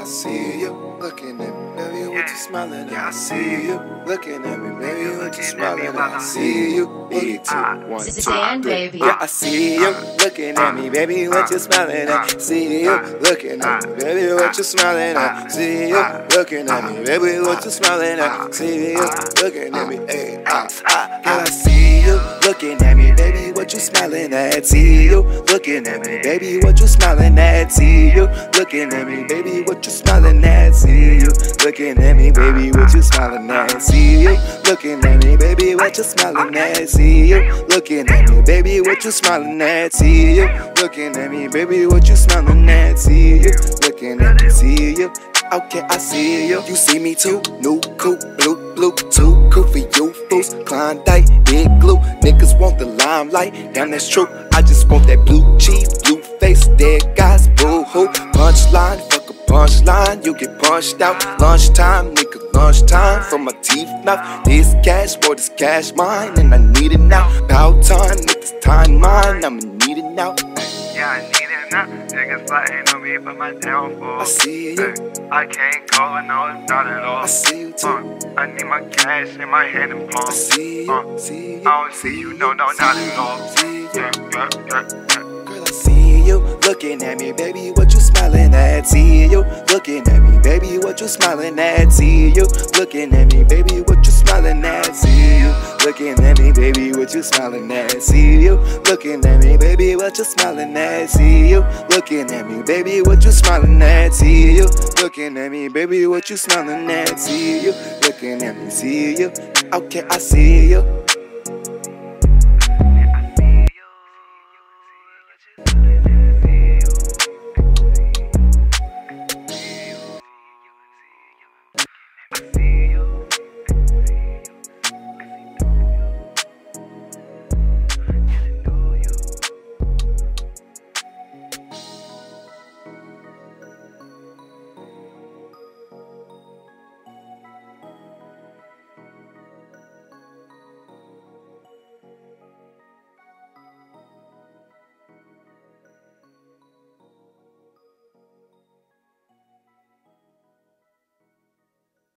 I see you looking at me, baby, what you smiling at? I see you looking at me, baby, what you smiling at? I see you. Three, two, one, two, Dan, three. baby. Yeah, I see you looking at me, baby, what you smiling at? See you looking at me, baby, what you smiling at? See you looking at me, baby, what you smiling at? See you looking at me, hey, ah, ah, girl, I see what you smiling at? See you looking at me, baby, what you smiling at? See you looking at me, baby, what you smiling at? See you looking at me, baby, what you smiling at? See you looking at me, baby, what you smiling at? See you looking at me, baby, what you smiling at? See you looking at me, baby, what you smiling at? See you looking at me, see you. Okay, I see you. You see me too. New coupe, blue, blue, too cool for you fools. Klondike, big glue. Niggas want the limelight. Damn, that's true. I just want that blue cheese, blue face, dead guys, boo hoo. Punchline, fuck a punchline. You get punched out. Lunchtime, nigga, lunchtime. for my teeth mouth. This cash, boy, this cash mine. And I need it now. Bout time, niggas, time mine. I'ma need it now. Niggas plotting on me for my downfall. I see you. I can't go, no, not at all. I see you too. Uh, I need my cash in my hand and palm. I see you. Uh, See you. I don't see you, no, no, not at all. See you. Yeah, yeah, yeah, yeah. Girl, I see you looking at me, baby. What you smiling at? See you looking at me, baby. What you smiling at? See you looking at me, baby. What you smiling at? See you looking at me, baby. What you smiling at? See you looking at me. What you smiling at? See you looking at me, baby. What you smiling at? See you looking at me, baby. What you smiling at? See you looking at me, see you. Okay, I see you.